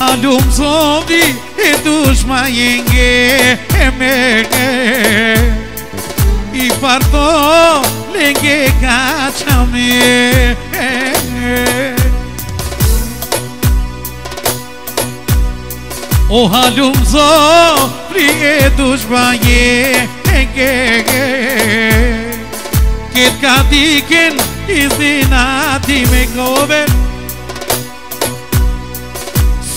halum zombi e dushma yenge emege I parto lenge kachame O halum zombi e dushma yenge Ket kadiken izinati me gover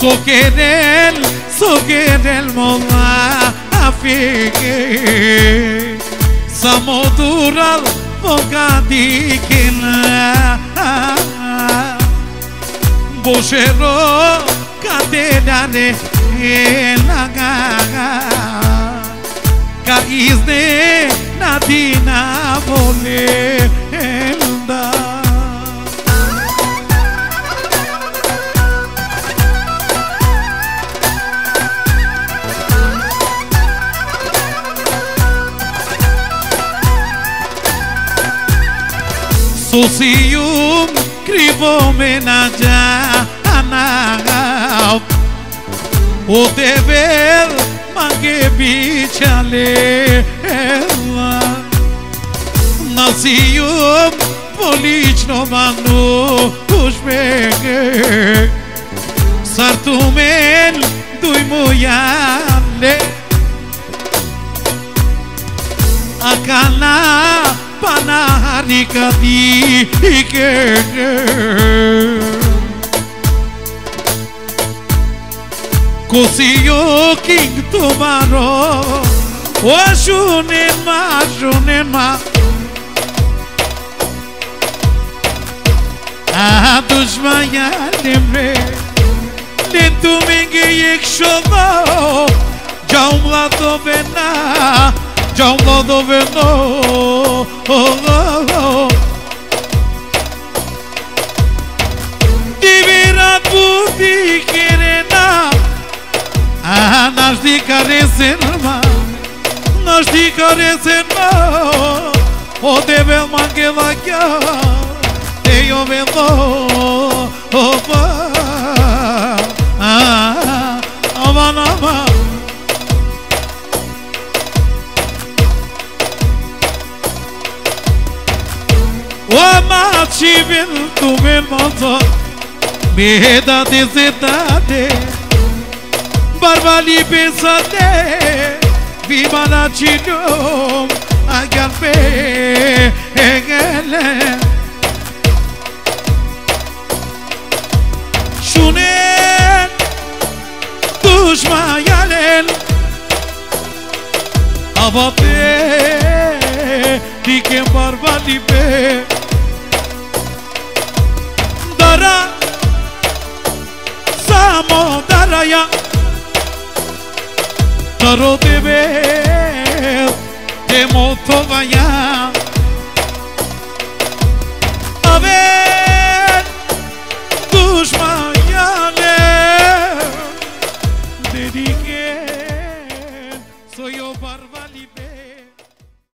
Σοκερέλ, σοκερέλ μόνα αφήκε Σαν μοτούραλ μοκάτι κενά Μποσερό κατέλανε έλα γάγα Καείς δε να την Sosium krivo menaja anagap O dever mange bichale ela Nasium polično manu ušmege Sartumen jale Akana Πανάρικαδίκε Κοσιό κιν το μαρό Ο ζουνεμά, ζουνεμά Α, τους μαγιάνεμε Ναι του μην και Για ουμπλα το βένα. Oh, oh, oh. Divira buti kerena Ah, nas carecen ma Nas di carecen ma O deve mangue la kya Te yo vendo Opa وما شبلت بالمطر بهدى زدادي بربالي بصدي في مناجينهم أقلبي أقلب شونين دشما يالين أبطي Dikem barbali be Dara Maya Caro de ver de moto vaya. A ver.